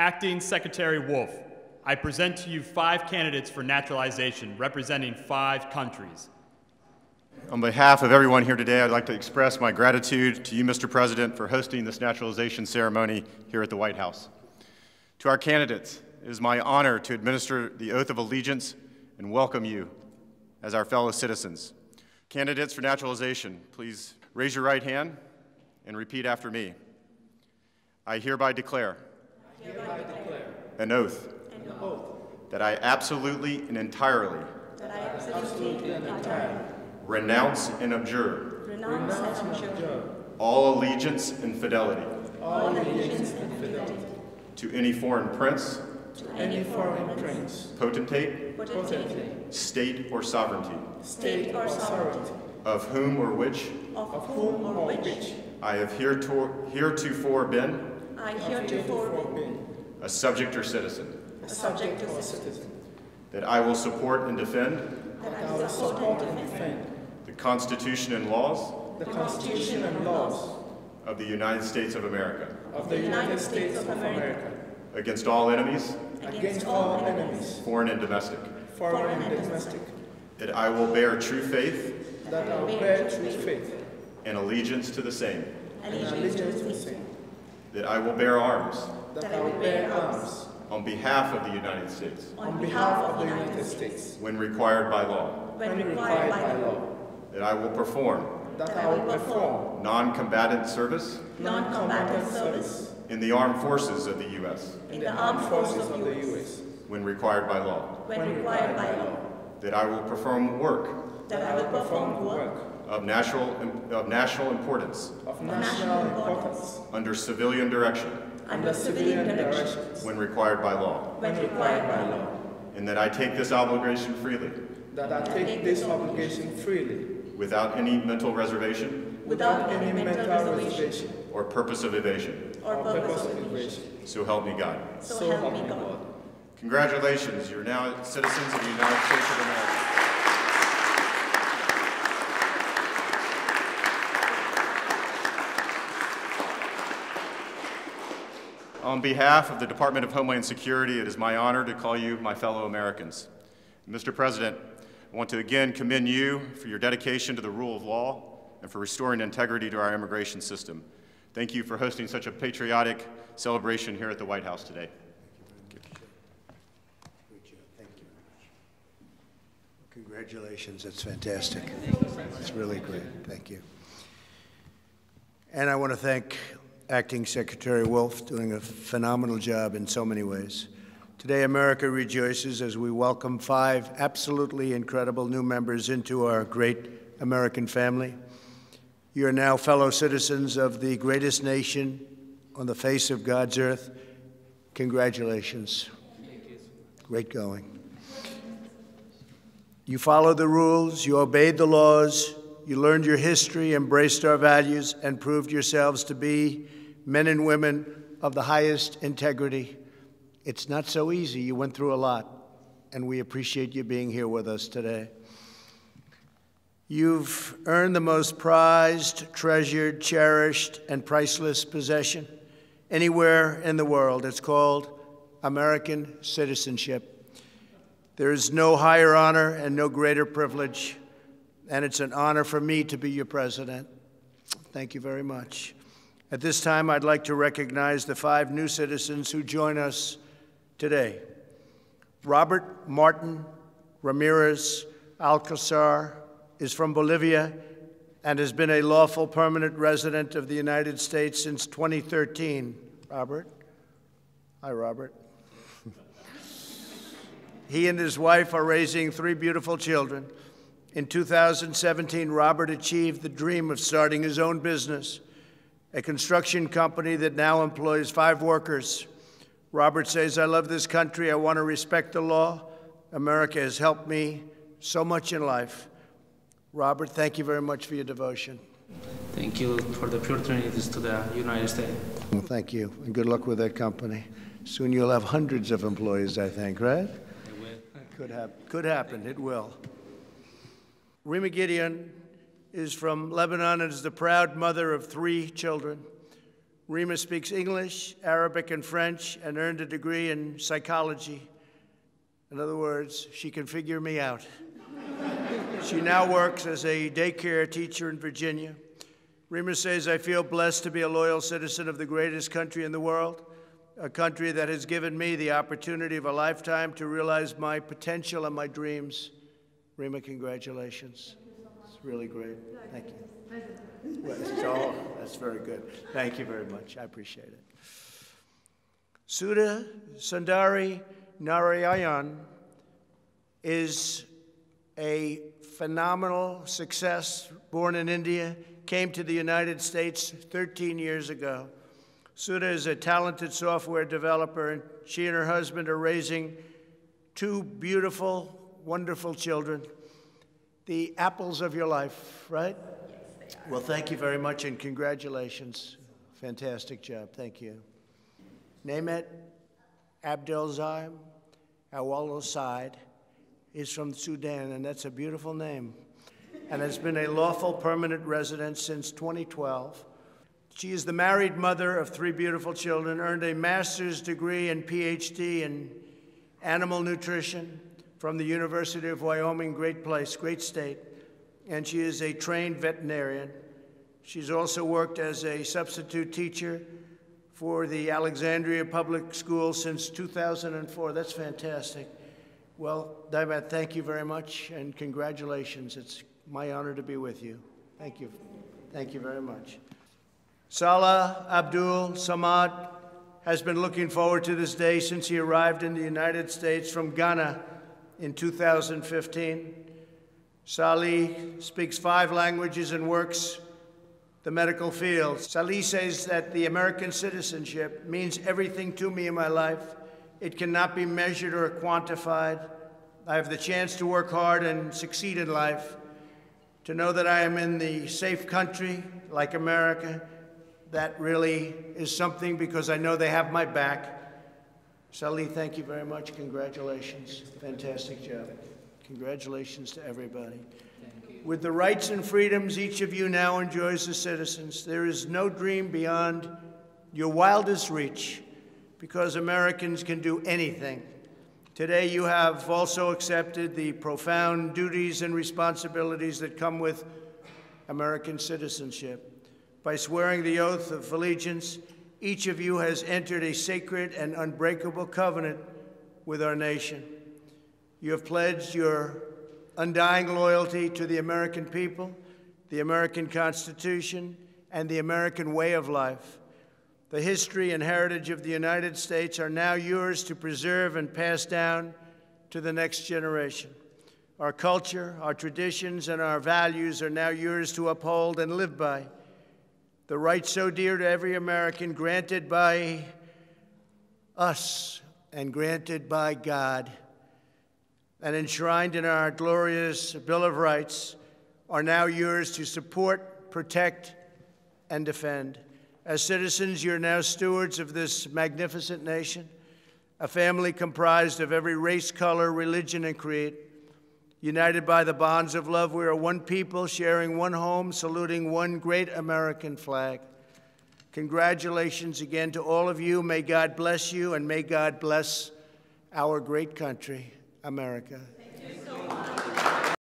Acting Secretary Wolf, I present to you five candidates for naturalization representing five countries. On behalf of everyone here today, I'd like to express my gratitude to you, Mr. President, for hosting this naturalization ceremony here at the White House. To our candidates, it is my honor to administer the oath of allegiance and welcome you as our fellow citizens. Candidates for naturalization, please raise your right hand and repeat after me. I hereby declare, an oath an oath that I absolutely and entirely that I absolutely and entirely renounce and abjure renounce and abjure all allegiance and fidelity all allegiance and fidelity to any foreign prince, to any foreign prince, potentate, potentate, state, or sovereignty, state or sovereignty, of whom or which of whom or which I have hereto- heretofore been I heretofore been a subject or citizen, a subject or citizen, that I will support and defend? That I will support and defend. The Constitution and laws? The Constitution and laws. Of the United States of America. Of the United States of America. Against all enemies, against all enemies, foreign and domestic, foreign and domestic, that I will bear true faith? That I will bear true faith. And allegiance to the same, and allegiance to the same, that I will bear arms that I will bear arms on behalf of the United States. on behalf of the United States. When required by law, when required by law, that I will perform. That I will perform. non-combatant service? Non-combatant service. in the armed forces of the U.S. in the armed forces of the U.S. when required by law, when required by law, that I will perform work. That I will perform work. Of national, of national importance. Of national importance. Under civilian direction under civilian directions when required by law, when required by law, and that I take this obligation freely that I take this obligation freely, without any mental reservation without any mental reservation or purpose of evasion. or or purpose purpose of of evasion. evasion. So help me God. So help me God. Congratulations, you're now citizens of the United States of America. On behalf of the Department of Homeland Security, it is my honor to call you my fellow Americans. Mr. President, I want to again commend you for your dedication to the rule of law and for restoring integrity to our immigration system. Thank you for hosting such a patriotic celebration here at the White House today. Congratulations. That's fantastic. It's really great. Thank you. And I want to thank Acting Secretary Wolf, doing a phenomenal job in so many ways. Today, America rejoices as we welcome five absolutely incredible new members into our great American family. You are now fellow citizens of the greatest nation on the face of God's earth. Congratulations. Great going. You followed the rules, you obeyed the laws, you learned your history, embraced our values, and proved yourselves to be men and women of the highest integrity. It's not so easy. You went through a lot, and we appreciate you being here with us today. You've earned the most prized, treasured, cherished, and priceless possession anywhere in the world. It's called American citizenship. There is no higher honor and no greater privilege, and it's an honor for me to be your president. Thank you very much. At this time, I'd like to recognize the five new citizens who join us today. Robert Martin Ramirez Alcazar is from Bolivia and has been a lawful permanent resident of the United States since 2013. Robert? Hi, Robert. he and his wife are raising three beautiful children. In 2017, Robert achieved the dream of starting his own business, a construction company that now employs five workers. Robert says, I love this country. I want to respect the law. America has helped me so much in life. Robert, thank you very much for your devotion. Thank you for the opportunities to the United States. Well, thank you, and good luck with that company. Soon you'll have hundreds of employees, I think, right? Could, hap- could happen, it will. Rima Gideon is from Lebanon and is the proud mother of three children. Rima speaks English, Arabic, and French, and earned a degree in psychology. In other words, she can figure me out. she now works as a daycare teacher in Virginia. Rima says, I feel blessed to be a loyal citizen of the greatest country in the world, a country that has given me the opportunity of a lifetime to realize my potential and my dreams. Rima, congratulations. It's really great. Thank you. Well, that's, all, that's very good. Thank you very much. I appreciate it. Sudha Sundari Narayan is a phenomenal success, born in India, came to the United States 13 years ago. Sudha is a talented software developer, and she and her husband are raising two beautiful, wonderful children, the apples of your life, right? Yes, they are. Well, thank you very much and congratulations. Fantastic job. Thank you. Nemet Abdelzim Awalo is from Sudan, and that's a beautiful name, and has been a lawful permanent resident since 2012. She is the married mother of three beautiful children, earned a master's degree and PhD in animal nutrition from the University of Wyoming, great place, great state, and she is a trained veterinarian. She's also worked as a substitute teacher for the Alexandria Public School since 2004. That's fantastic. Well, Diamond, thank you very much and congratulations. It's my honor to be with you. Thank you. Thank you very much. Salah Abdul Samad has been looking forward to this day since he arrived in the United States from Ghana in 2015. Salih speaks five languages and works the medical field. Salih says that the American citizenship means everything to me in my life. It cannot be measured or quantified. I have the chance to work hard and succeed in life, to know that I am in the safe country like America. That really is something because I know they have my back. Salih, thank you very much. Congratulations. Fantastic job. Congratulations to everybody. With the rights and freedoms each of you now enjoys as citizens, there is no dream beyond your wildest reach because Americans can do anything. Today, you have also accepted the profound duties and responsibilities that come with American citizenship. By swearing the oath of allegiance, each of you has entered a sacred and unbreakable covenant with our nation. You have pledged your undying loyalty to the American people, the American Constitution, and the American way of life. The history and heritage of the United States are now yours to preserve and pass down to the next generation. Our culture, our traditions, and our values are now yours to uphold and live by. The rights so dear to every American, granted by us and granted by God, and enshrined in our glorious Bill of Rights, are now yours to support, protect, and defend. As citizens, you're now stewards of this magnificent nation, a family comprised of every race, color, religion, and creed. United by the bonds of love, we are one people sharing one home, saluting one great American flag. Congratulations again to all of you. May God bless you and may God bless our great country, America.